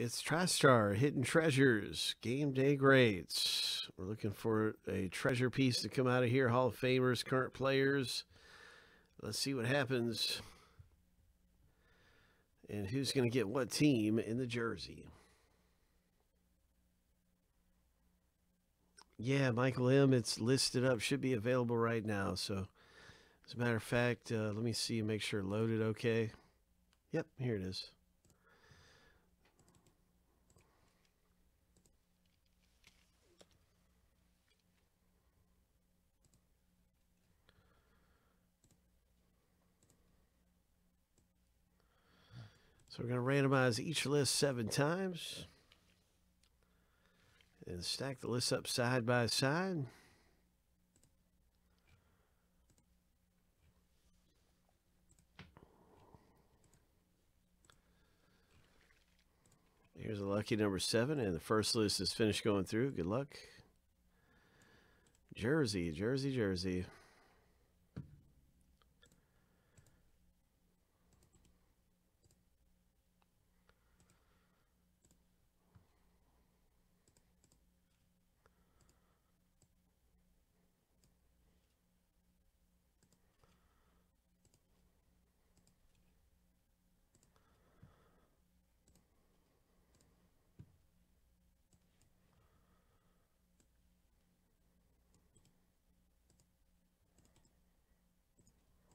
It's TriStar Hidden Treasures Game Day Greats. We're looking for a treasure piece to come out of here. Hall of Famers, current players. Let's see what happens. And who's going to get what team in the jersey? Yeah, Michael M. It's listed up. Should be available right now. So, as a matter of fact, uh, let me see make sure loaded okay. Yep, here it is. So we're going to randomize each list seven times and stack the lists up side by side. Here's a lucky number seven, and the first list is finished going through. Good luck. Jersey, Jersey, Jersey.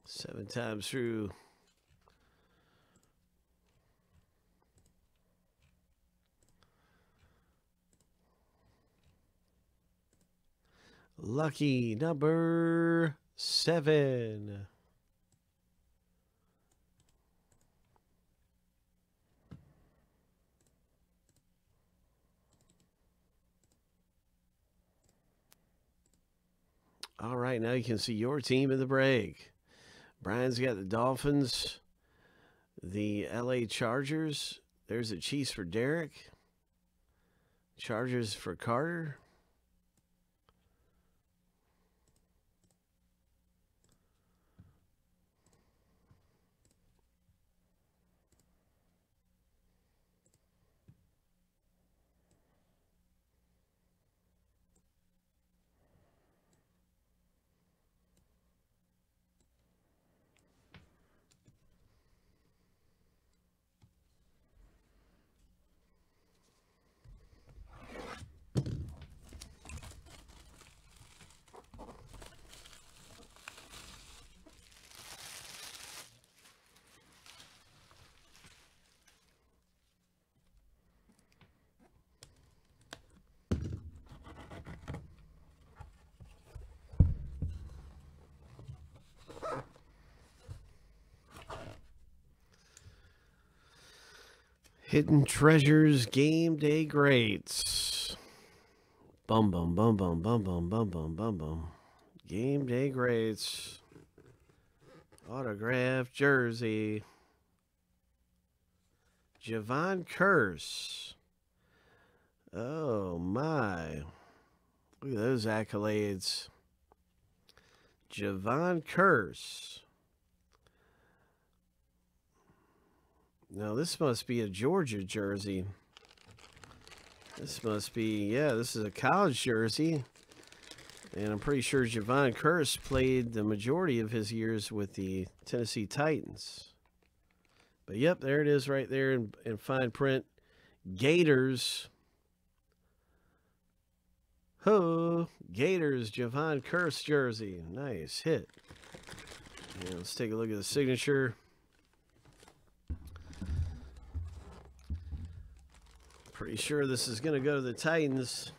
Seven times through. Lucky number seven. All right, now you can see your team in the break. Brian's got the Dolphins, the LA Chargers. There's the Chiefs for Derek. Chargers for Carter. Hidden Treasures Game Day Greats. Bum bum bum bum bum bum bum bum bum bum. Game Day Greats. Autograph jersey. Jevon Kearse. Oh my. Look at those accolades. Jevon Kearse. Now this must be a Georgia jersey. This must be, yeah, this is a college jersey. And I'm pretty sure Jevon Kearse played the majority of his years with the Tennessee Titans. But yep, there it is right there in, in fine print. Gators. Ho! Gators, Jevon Kearse jersey. Nice hit. Yeah, let's take a look at the signature. Pretty sure this is going to go to the Titans.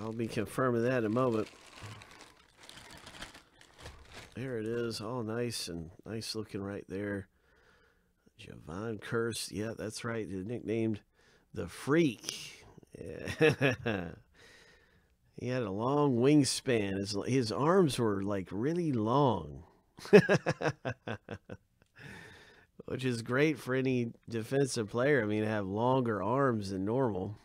I'll be confirming that in a moment. There it is, all nice and nice looking right there. Jevon Kearse, yeah, that's right. Nicknamed the Freak. Yeah. he had a long wingspan. His, his arms were like really long. Which is great for any defensive player. I mean, to have longer arms than normal.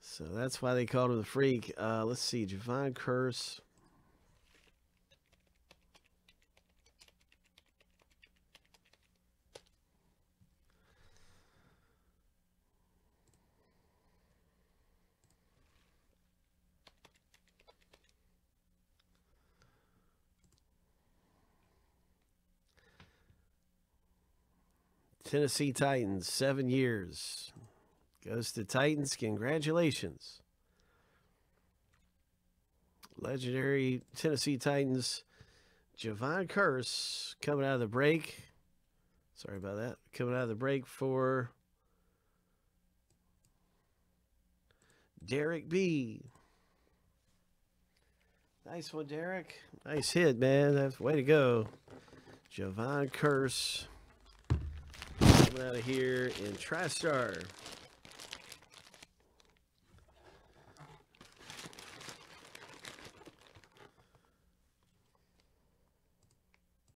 So that's why they called him the freak. Uh, let's see, Jevon Kearse. Tennessee Titans, seven years. Goes to Titans. Congratulations. Legendary Tennessee Titans, Jevon Kearse coming out of the break. Sorry about that. Coming out of the break for Derek B. Nice one, Derek. Nice hit, man. That's way to go. Jevon Kearse out of here in TriStar.